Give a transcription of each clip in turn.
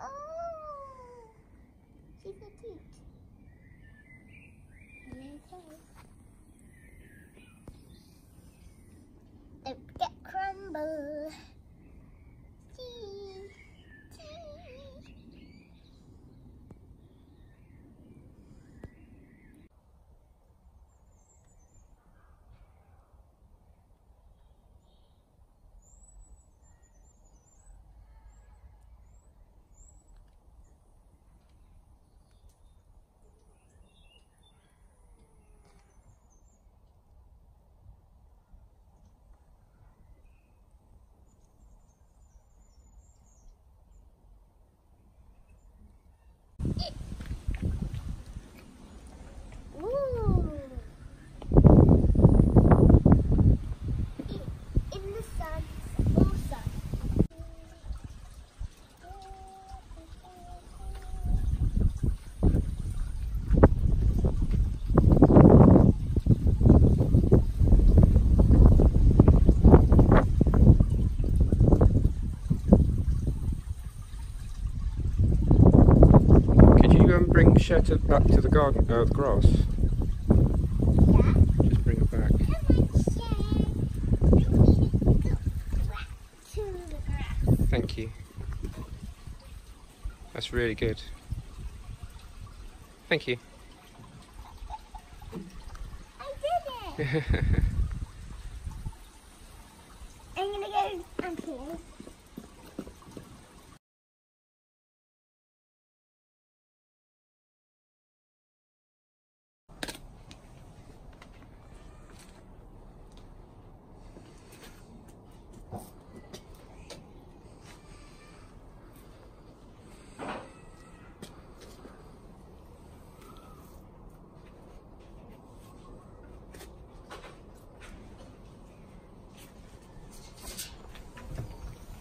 Oh, she's so cute. Okay. Bring back to the garden, uh, the grass? Yeah. Just bring it back. Come on, Shay. We need to go back to the grass. Thank you. That's really good. Thank you. I did it. I'm gonna go and here. That was awesome. Panda. Ah, panda. Oh, I'm back. Go, go,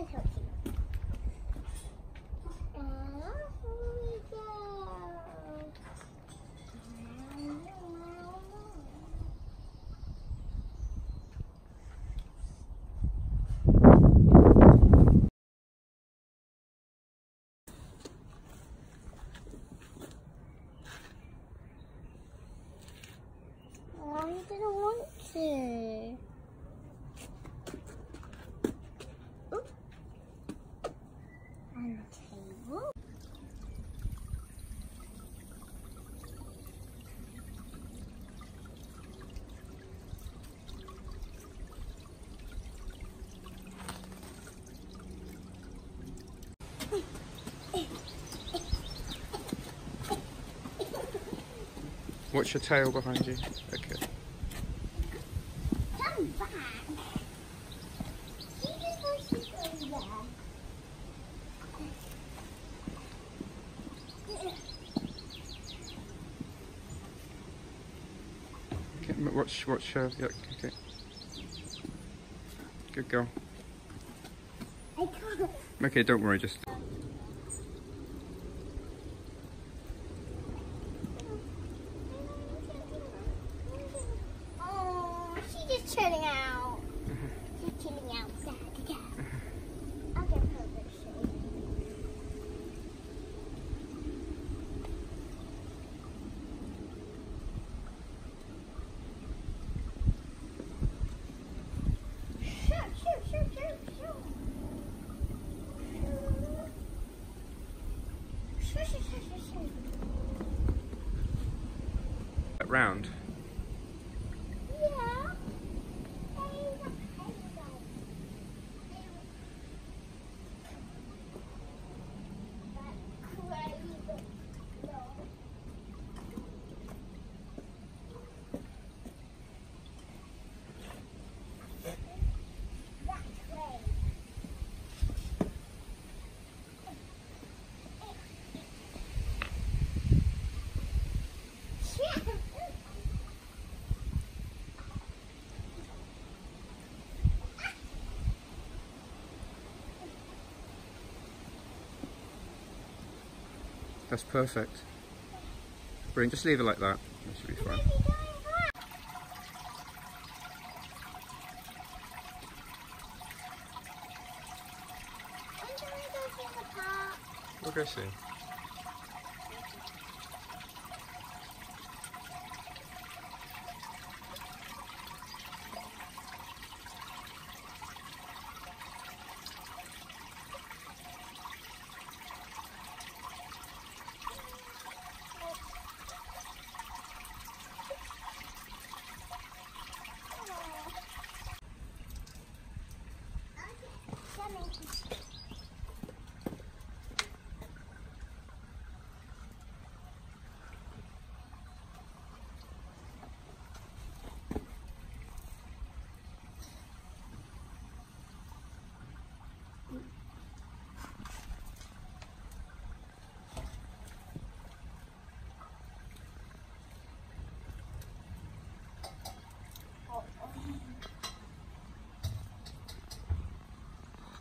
I'll help you. And off we go. I didn't want to. Oop. On the table. Watch your tail behind you. Okay. Come back. She just wants go there. okay watch, watch. Uh, yeah, okay. Good girl. I can't. Okay, don't worry. Just Shoo. round. That's perfect. Brilliant. Just leave it like that. That should be fine. Maybe doing that. When can we go to the park? We'll go see.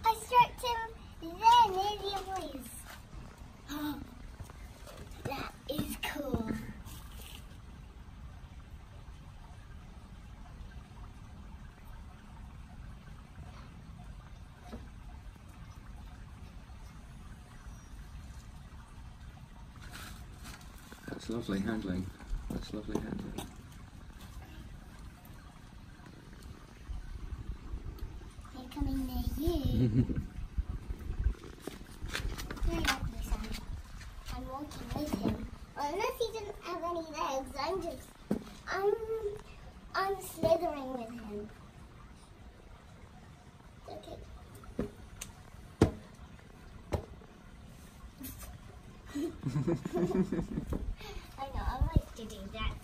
I stroked him there near the eyes. that is cool. That's lovely handling. That's lovely handling. They're coming near you. Very lovely son. I'm walking with him. Well, unless he didn't have any legs, I'm just, I'm, I'm slithering with him. Okay. I know, I like to do that.